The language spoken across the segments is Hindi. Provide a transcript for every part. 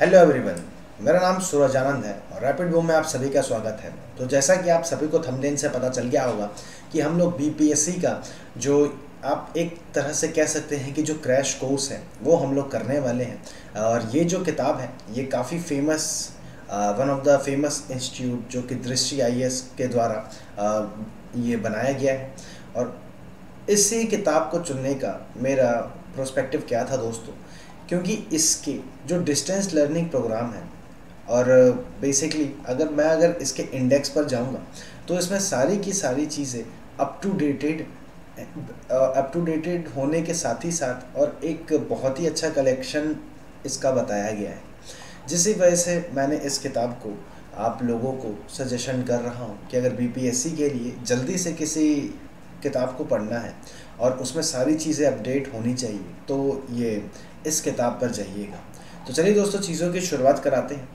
हेलो एवरीवन मेरा नाम सूरज आनंद है और रैपिड बूम में आप सभी का स्वागत है। तो जैसा कि आप सभी को थंबनेल से पता चल गया होगा कि हम लोग बीपीएससी का जो आप एक तरह से कह सकते हैं कि जो क्रैश कोर्स है वो हम लोग करने वाले हैं। और ये जो किताब है ये काफ़ी famous one of the famous institute जो कि दृष्टि आई के द्वारा uh, ये बनाया गया है। और इसी किताब को चुनने का मेरा प्रोस्पेक्टिव क्या था दोस्तों? क्योंकि इसके जो डिस्टेंस लर्निंग प्रोग्राम है, और बेसिकली अगर मैं अगर इसके इंडेक्स पर जाऊँगा तो इसमें सारी की सारी चीज़ें up to dated up to dated होने के साथ ही साथ और एक बहुत ही अच्छा कलेक्शन इसका बताया गया है। जिसकी वजह से मैंने इस किताब को आप लोगों को सजेशन कर रहा हूँ कि अगर बीपीएससी के लिए जल्दी से किसी किताब को पढ़ना है और उसमें सारी चीज़ें अपडेट होनी चाहिए तो ये इस किताब पर जाइएगा। तो चलिए दोस्तों, चीज़ों की शुरुआत कराते हैं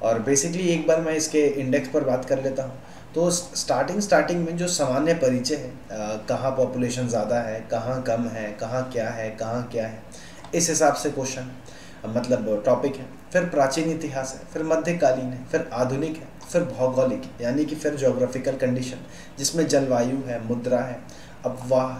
और बेसिकली एक बार मैं इसके इंडेक्स पर बात कर लेता हूँ। तो स्टार्टिंग स्टार्टिंग में जो सामान्य परिचय है कहाँ पॉपुलेशन ज़्यादा है, कहाँ कम है, कहाँ क्या है, कहाँ क्या है, इस हिसाब से क्वेश्चन मतलब टॉपिक है। फिर प्राचीन इतिहास है, फिर मध्यकालीन है, फिर आधुनिक है, फिर भौगोलिक, यानी कि फिर जोग्राफिकल कंडीशन जिसमें जलवायु है, मुद्रा है, अफवाह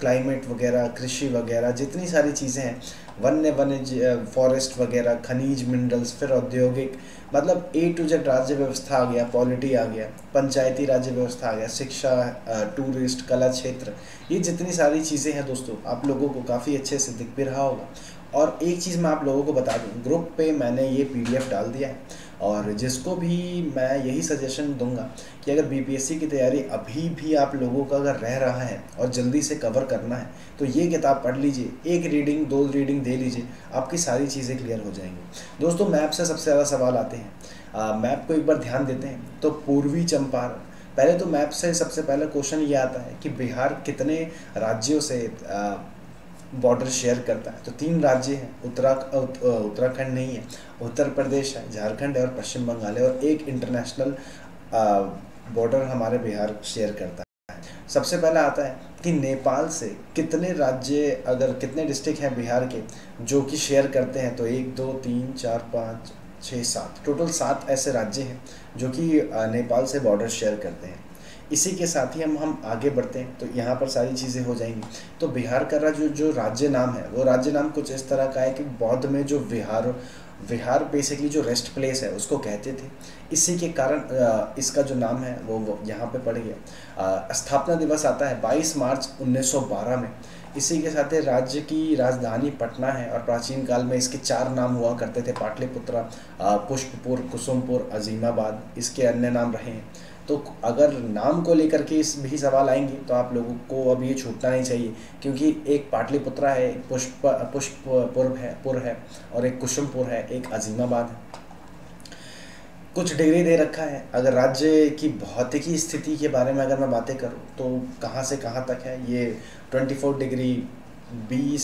क्लाइमेट वगैरह, कृषि वगैरह, जितनी सारी चीज़ें हैं वन्य वन्य फॉरेस्ट वगैरह, खनिज मिनरल्स फिर औद्योगिक मतलब ए टू जेड राज्य व्यवस्था आ गया पॉलिटी आ गया, पंचायती राज्य व्यवस्था आ गया, शिक्षा टूरिस्ट कला क्षेत्र, ये जितनी सारी चीज़ें हैं दोस्तों, आप लोगों को काफ़ी अच्छे से दिख भी रहा होगा। और एक चीज़ मैं आप लोगों को बता दूँ, ग्रुप पे मैंने ये पीडीएफ डाल दिया है और जिसको भी मैं यही सजेशन दूँगा कि अगर बीपीएससी की तैयारी अभी भी आप लोगों का अगर रह रहा है और जल्दी से कवर करना है तो ये किताब पढ़ लीजिए, एक रीडिंग दो रीडिंग दे लीजिए, आपकी सारी चीज़ें क्लियर हो जाएँगी। दोस्तों मैप से सबसे ज़्यादा सवाल आते हैं। मैप को एक बार ध्यान देते हैं तो पूर्वी चंपारण। पहले तो मैप से सबसे पहले क्वेश्चन ये आता है कि बिहार कितने राज्यों से बॉर्डर शेयर करता है। तो तीन राज्य हैं उत्तरा उत्तराखंड नहीं है, उत्तर प्रदेश है, झारखंड है और पश्चिम बंगाल है और एक इंटरनेशनल बॉर्डर हमारे बिहार शेयर करता है। सबसे पहला आता है कि नेपाल से कितने राज्य, अगर कितने डिस्ट्रिक्ट हैं बिहार के, जो कि शेयर करते हैं तो एक, दो, तीन, चार, पाँच, छः, सात। टोटल सात ऐसे राज्य हैं, जो कि नेपाल से बॉर्डर शेयर करते हैं। इसी के साथ ही हम हम आगे बढ़ते हैं तो यहाँ पर सारी चीज़ें हो जाएँगी। तो बिहार का जो जो राज्य नाम है वो राज्य नाम कुछ इस तरह का है कि बौद्ध में जो विहार विहार बेसिकली जो रेस्ट प्लेस है उसको कहते थे। इसी के कारण इसका जो नाम है वो, वो यहाँ पे पड़ गया। स्थापना दिवस आता है 22 मार्च 1912 में। इसी के साथ राज्य की राजधानी पटना है और प्राचीन काल में इसके चार नाम हुआ करते थे पाटलिपुत्रा पुष्पपुर कुसुमपुर अजीमाबाद इसके अन्य नाम रहे हैं। तो अगर नाम को लेकर के इस भी सवाल आएँगे तो आप लोगों को अब ये छूटना नहीं चाहिए, क्योंकि एक पाटलिपुत्रा है, एक पुष्प पुष्पपुर है, पुर है, और एक कुसुमपुर है, एक अजीमाबाद है। कुछ डिग्री दे रखा है। अगर राज्य की भौतिकी स्थिति के बारे में अगर मैं बातें करूँ तो कहाँ से कहाँ तक है, ये 24 डिग्री 20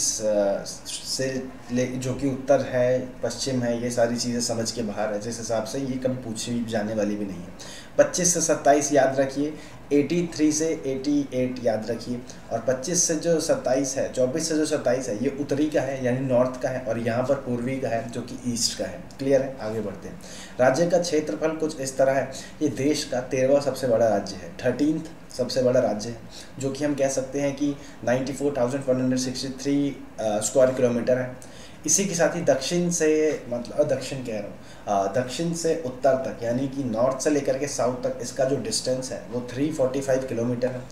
से ले, जो कि उत्तर है, पश्चिम है, ये सारी चीज़ें समझ के बाहर है। जिस हिसाब से ये कभी पूछी जाने वाली भी नहीं है। 25 से 27 याद रखिए 83 से 88 याद रखिए। और 25 से जो 27 है 24 से जो 27 है, ये उत्तरी का है, यानी नॉर्थ का है, और यहाँ पर पूर्वी का है, जो कि ईस्ट का है। क्लियर है? आगे बढ़ते हैं। राज्य का क्षेत्रफल कुछ इस तरह है। ये देश का तेरहवा सबसे बड़ा राज्य है। थर्टीन सबसे बड़ा राज्य है, जो कि हम कह सकते हैं कि नाइन्टी स्क्वायर किलोमीटर है। इसी के साथ ही दक्षिण से मतलब दक्षिण कह रहा हूँ। दक्षिण से उत्तर तक, यानी कि नॉर्थ से लेकर के साउथ तक, इसका जो डिस्टेंस है, वो 345 किलोमीटर है।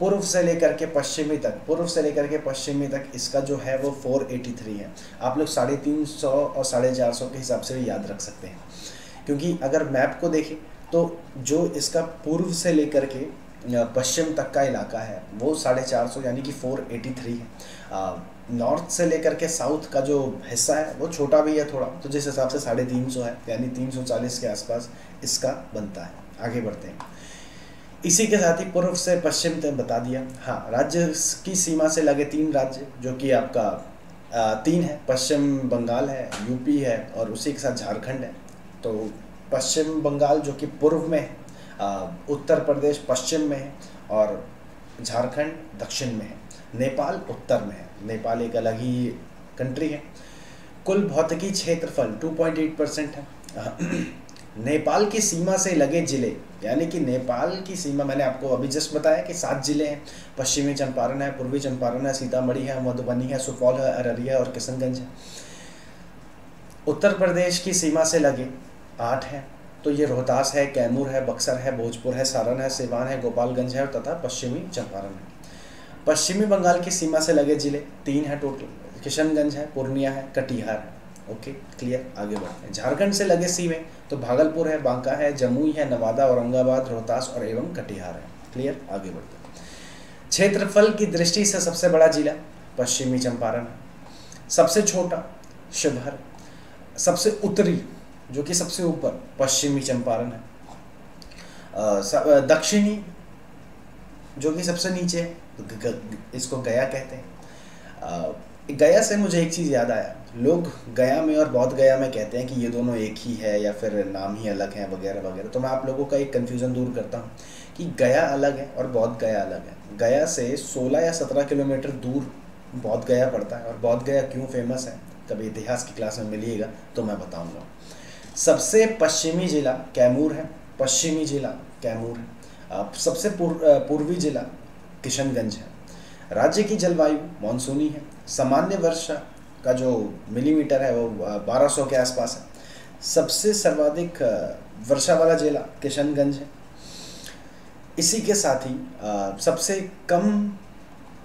पूर्व से लेकर के पश्चिमी तक, पूर्व से लेकर के पश्चिमी तक इसका जो है, वो 483 है। आप लोग साढ़े तीन सौ और साढ़े चार सौ के हिसाब से भी याद रख सकते हैं। क्योंकि अगर मैप को देखें तो जो इसका पूर्व से लेकर के पश्चिम तक का इलाका है, वो साढ़े चार सौ, यानी कि फोर एटी थ्री है नॉर्थ से लेकर के साउथ का जो हिस्सा है, वो छोटा भी है थोड़ा। तो जिस हिसाब से साढ़े तीन सौ है, यानी तीन सौ चालीस के आसपास इसका बनता है। आगे बढ़ते हैं। इसी के साथ ही पूर्व से पश्चिम तक बता दिया। हाँ राज्य की सीमा से लगे तीन राज्य, जो कि आपका तीन है। पश्चिम बंगाल है, यूपी है, और उसी के साथ झारखंड है। तो पश्चिम बंगाल, जो कि पूर्व में है उत्तर प्रदेश पश्चिम में है, और झारखंड दक्षिण में है। नेपाल उत्तर में है। नेपाल एक अलग ही कंट्री है। कुल भौतिकी क्षेत्रफल 2.8 परसेंट है। नेपाल की सीमा से लगे ज़िले, यानी कि नेपाल की सीमा, मैंने आपको अभी जस्ट बताया कि सात ज़िले हैं। पश्चिमी चंपारण है, पूर्वी चंपारण है, सीतामढ़ी है, मधुबनी है, सुपौल है, अररिया और किशनगंज है। उत्तर प्रदेश की सीमा से लगे आठ हैं। तो ये रोहतास है, कैमूर है, बक्सर है, भोजपुर है, सारण है, सिवान है, गोपालगंज है तथा पश्चिमी चंपारण है। पश्चिमी बंगाल की सीमा से लगे ज़िले तीन है टोटल। किशनगंज है, पूर्णिया है, कटिहार है। ओके क्लियर आगे बढ़ते हैं। झारखंड से लगे सीमे तो भागलपुर है, बांका है, जमुई है, नवादा, औरंगाबाद, रोहतास और एवं कटिहार है। क्लियर आगे बढ़ते हैं। क्षेत्रफल की दृष्टि से सबसे बड़ा जिला पश्चिमी चंपारण है। सबसे छोटा शिवहर, सबसे उत्तरी, जो कि सबसे ऊपर पश्चिमी चंपारण है। दक्षिणी, जो कि सबसे नीचे है। इसको गया कहते हैं। गया से मुझे एक चीज़ याद आया। लोग गया में और बौद्ध गया में कहते हैं कि ये दोनों एक ही है या फिर नाम ही अलग है वगैरह वगैरह। तो मैं आप लोगों का एक कन्फ्यूज़न दूर करता हूँ कि गया अलग है और बौद्ध गया अलग है। गया से 16 या 17 किलोमीटर दूर बौद्ध गया पड़ता है। और बौद्ध गया क्यों फ़ेमस है? कभी इतिहास की क्लास में मिलिएगा तो मैं बताऊँगा। सबसे पश्चिमी जिला कैमूर है। पश्चिमी जिला कैमूर है। सबसे पूर्वी जिला किशनगंज है। राज्य की जलवायु मानसूनी है। सामान्य वर्षा का जो मिलीमीटर है वो 1200 के आसपास है। सबसे सर्वाधिक वर्षा वाला जिला किशनगंज है। इसी के साथ ही सबसे कम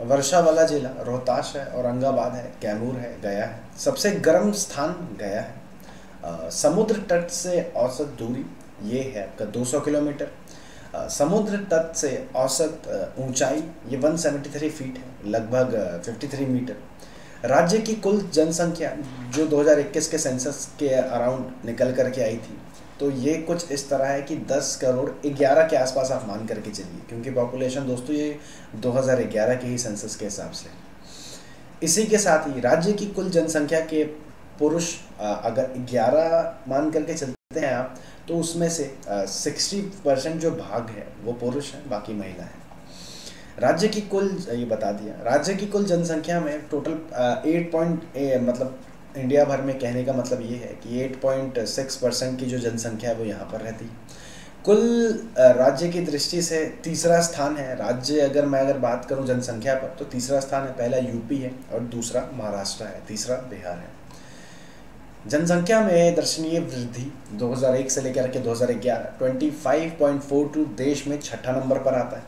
वर्षा वाला जिला रोहतास है औरंगाबाद है, कैमूर है, गया है। सबसे गर्म स्थान गया है। समुद्र तट से औसत दूरी ये है आपका 200 किलोमीटर। समुद्र तट से औसत ऊंचाई ये 173 फीट है, लगभग 53 मीटर राज्य की कुल जनसंख्या जो 2021 के सेंसस के अराउंड निकल कर के आई थी तो ये कुछ इस तरह है कि 10 करोड़ 11 के आसपास आप मान करके चलिए, क्योंकि पॉपुलेशन दोस्तों ये 2011 के ही सेंसस के हिसाब से इसी के साथ ही राज्य की कुल जनसंख्या के पुरुष अगर 11 मान करके चलते हैं आप तो उसमें से सिक्सटी परसेंट जो भाग है, वो पुरुष है, बाकी महिला है। राज्य की कुल, ये बता दिया, राज्य की कुल जनसंख्या में टोटल एट पॉइंट मतलब इंडिया भर में कहने का मतलब ये है कि एट पॉइंट सिक्स परसेंट की जो जनसंख्या है, वो यहाँ पर रहती। कुल राज्य की दृष्टि से तीसरा स्थान है, राज्य अगर मैं अगर बात करूँ जनसंख्या पर तो तीसरा स्थान है, पहला यूपी है और दूसरा महाराष्ट्र है, तीसरा बिहार है। जनसंख्या में दर्शनीय वृद्धि 2001 से लेकर के 2011 25.42 देश में छठा नंबर पर आता है।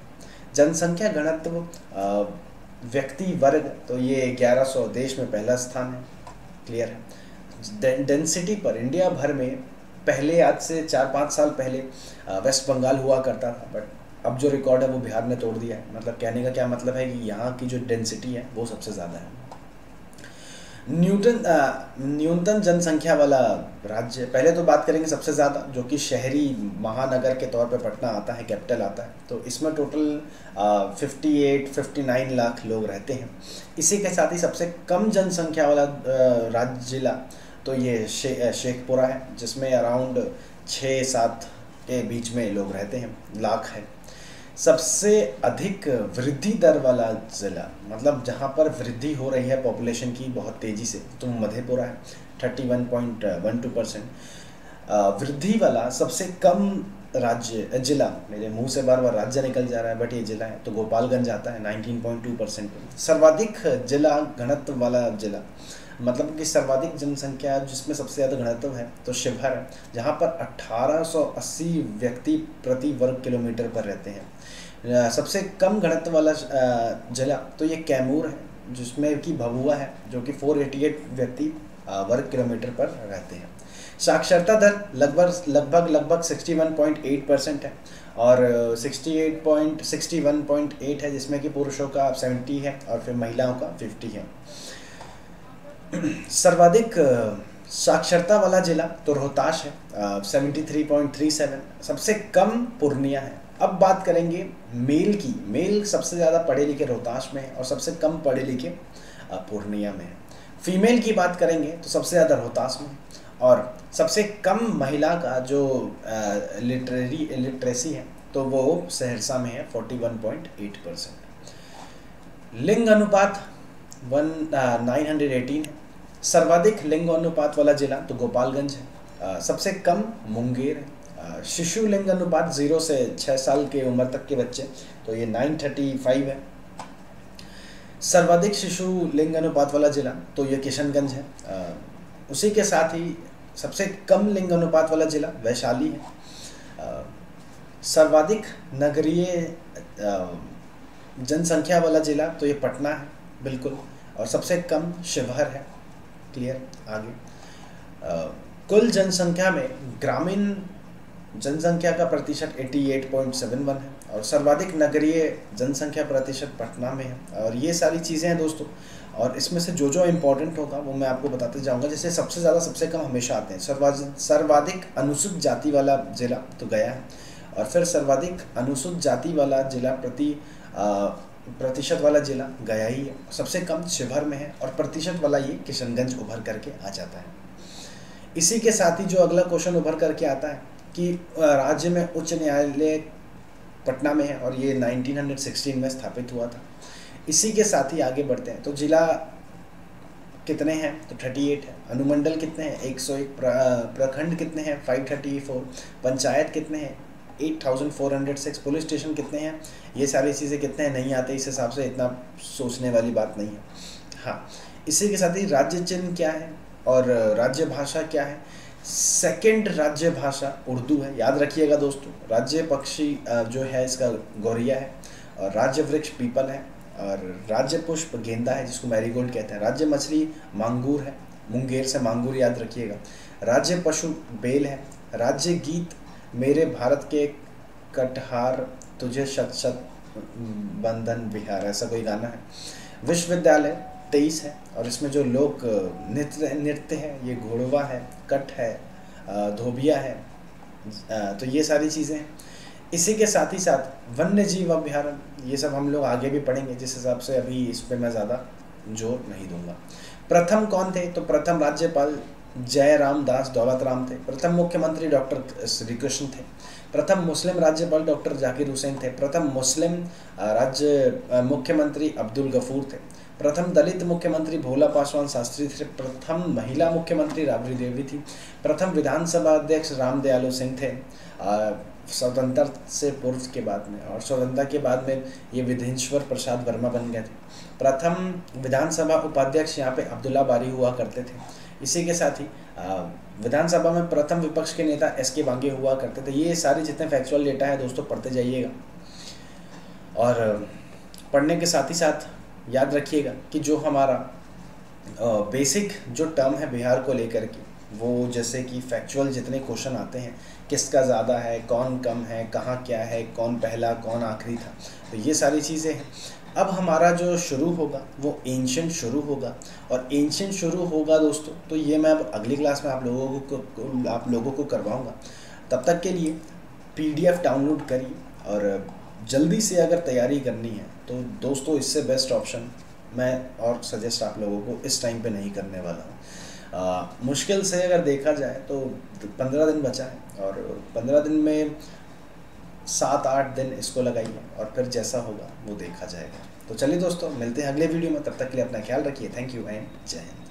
जनसंख्या घनत्व व्यक्ति वर्ग तो ये 1100 देश में पहला स्थान है। क्लियर है? डेंसिटी पर इंडिया भर में पहले आज से चार पाँच साल पहले वेस्ट बंगाल हुआ करता था बट अब जो रिकॉर्ड है वो बिहार ने तोड़ दिया है। मतलब कहने का क्या मतलब है कि यहाँ की जो डेंसिटी है वो सबसे ज़्यादा है। न्यूटन न्यूनतम जनसंख्या वाला राज्य। पहले तो बात करेंगे सबसे ज़्यादा जो कि शहरी महानगर के तौर पे पटना आता है कैपिटल आता है। तो इसमें total fifty eight fifty nine lakh लोग रहते हैं। इसी के साथ ही सबसे कम जनसंख्या वाला राज्य जिला तो ये शे, शेखपुरा है जिसमें अराउंड छः सात के बीच में लोग रहते हैं लाख है। सबसे अधिक वृद्धि दर वाला ज़िला मतलब जहाँ पर वृद्धि हो रही है पॉपुलेशन की बहुत तेज़ी से तो मधेपुरा है thirty one point one two percent वृद्धि वाला सबसे कम राज्य जिला, मेरे मुँह से बार बार राज्य निकल जा रहा है, बट ये जिला है तो गोपालगंज आता है नाइनटीन पॉइंट टू परसेंट सर्वाधिक जिला, घनत्व वाला जिला मतलब कि सर्वाधिक जनसंख्या जिसमें सबसे ज़्यादा घनत्व है तो शिवहर है, जहाँ पर 1880 व्यक्ति प्रति वर्ग किलोमीटर पर रहते हैं। सबसे कम घनत्व वाला जिला तो ये कैमूर है, जिसमें कि भभुआ है, जो कि 488 व्यक्ति वर्ग किलोमीटर पर रहते हैं। साक्षरता दर लगभग लगभग लगभग 61.8 परसेंट है और 68.61.8 है, जिसमें कि पुरुषों का 70 है और फिर महिलाओं का 50 है। सर्वाधिक साक्षरता वाला जिला तो रोहतास है। Seventy three point three seven सबसे कम पूर्णिया है। अब बात करेंगे मेल की। मेल सबसे ज़्यादा पढ़े लिखे रोहतास में है और सबसे कम पढ़े लिखे पूर्णिया में है। फीमेल की बात करेंगे तो सबसे ज़्यादा रोहतास में और सबसे कम महिला का जो लिटरेरी, लिटरेसी है तो वो सहरसा में है forty one point eight percent लिंग अनुपात वन नाइन हंड्रेड एटीन है। सर्वाधिक लिंग अनुपात वाला जिला तो गोपालगंज है। सबसे कम मुंगेर है। शिशु लिंग अनुपात ज़ीरो से छः साल के उम्र तक के बच्चे तो ये नाइन थर्टी फाइव है। सर्वाधिक शिशु लिंग अनुपात वाला जिला तो ये किशनगंज है। उसी के साथ ही सबसे कम लिंग अनुपात वाला जिला वैशाली है। सर्वाधिक नगरीय जनसंख्या वाला जिला तो ये पटना है, बिल्कुल। और सबसे कम शिवहर है। क्लियर आगे। आ, कुल जनसंख्या में ग्रामीण जनसंख्या का प्रतिशत 88.71 है और सर्वाधिक नगरीय जनसंख्या प्रतिशत पटना में है। और ये सारी चीज़ें हैं दोस्तों। और इसमें से जो जो इम्पोर्टेंट होगा वो मैं आपको बताते जाऊँगा। जैसे सबसे ज़्यादा सबसे कम हमेशा आते हैं। सर्वाधिक अनुसूचित जाति वाला जिला तो गया है। और फिर सर्वाधिक अनुसूचित जाति वाला जिला प्रति प्रतिशत वाला जिला गया ही है। सबसे कम शिवहर में है और प्रतिशत वाला ये किशनगंज उभर करके आ जाता है। इसी के साथ ही जो अगला क्वेश्चन उभर करके आता है कि राज्य में उच्च न्यायालय पटना में है और ये 1916 में स्थापित हुआ था। इसी के साथ ही आगे बढ़ते हैं। तो जिला कितने हैं? तो 38 है। अनुमंडल कितने हैं? 101 प्रखंड कितने हैं? 534 पंचायत कितने हैं? 8406 पुलिस स्टेशन कितने हैं? ये सारी चीज़ें कितने हैं? नहीं आते, इस हिसाब से इतना सोचने वाली बात नहीं है। हाँ इसी के साथ ही राज्य चिन्ह क्या है और राज्य भाषा क्या है? सेकंड राज्य भाषा उर्दू है। याद रखिएगा दोस्तों, राज्य पक्षी जो है इसका गौरिया है और राज्य वृक्ष पीपल है और राज्य पुष्प गेंदा है, जिसको मैरीगोल्ड कहते हैं। राज्य मछली मांगूर है। मुंगेर से मांगूर याद रखिएगा। राज्य पशु बेल है। राज्य गीत मेरे भारत के कटहार, तुझे शत शत बंधन बिहार ऐसा कोई गाना है? विश्वविद्यालय तेईस है, और इसमें जो लोक नृत्य नृत्य है, ये घोड़वा है, कट है धोबिया है तो ये सारी चीज़ें हैं। इसी के साथ ही साथ वन्य जीव अभ्यारण ये सब हम लोग आगे भी पढ़ेंगे, जिस हिसाब से अभी इस पर मैं ज़्यादा ज़ोर नहीं दूँगा। प्रथम कौन थे? तो प्रथम राज्यपाल जय राम दास, दौलत राम थे। प्रथम मुख्यमंत्री डॉक्टर श्री कृष्ण थे। प्रथम मुस्लिम राज्यपाल डॉक्टर जाकिर हुसैन थे। प्रथम मुस्लिम राज्य मुख्यमंत्री अब्दुल गफूर थे। प्रथम दलित मुख्यमंत्री भोला पासवान शास्त्री थे। प्रथम महिला मुख्यमंत्री राबड़ी देवी थी। प्रथम विधानसभा अध्यक्ष राम दयालु सिंह थे स्वतंत्र से पूर्व के बाद में और स्वतंत्रता के बाद में ये विधेश्वर प्रसाद वर्मा बन गए थे। प्रथम विधानसभा उपाध्यक्ष यहाँ पे अब्दुल्ला बारी हुआ करते थे। इसी के साथ ही विधानसभा में प्रथम विपक्ष के नेता एस के बांगे हुआ करते थे। ये सारे जितने फैक्चुअल डेटा है दोस्तों, पढ़ते जाइएगा। और, पढ़ने के साथ ही साथ याद रखिएगा कि जो हमारा बेसिक जो टर्म है बिहार को लेकर के, वो जैसे कि फैक्चुअल जितने क्वेश्चन आते हैं, किसका ज़्यादा है, कौन कम है, कहाँ क्या है, कौन पहला, कौन आखिरी था तो ये सारी चीज़ें हैं। अब हमारा जो शुरू होगा, वो एंशंट शुरू होगा। और एंशंट शुरू होगा दोस्तों तो ये मैं अब अगली क्लास में आप लोगों को आप लोगों को करवाऊँगा। तब तक के लिए पीडीएफ डाउनलोड करिए और जल्दी से अगर तैयारी करनी है तो दोस्तों इससे बेस्ट ऑप्शन मैं और सजेस्ट आप लोगों को इस टाइम पे नहीं करने वाला हूँ। मुश्किल से अगर देखा जाए तो पंद्रह दिन बचा है और पंद्रह दिन में सात आठ दिन इसको लगाइए और फिर जैसा होगा वो देखा जाएगा। तो चलिए दोस्तों, मिलते हैं अगले वीडियो में, तब तक के लिए अपना ख्याल रखिए। थैंक यू एंड जय हिंद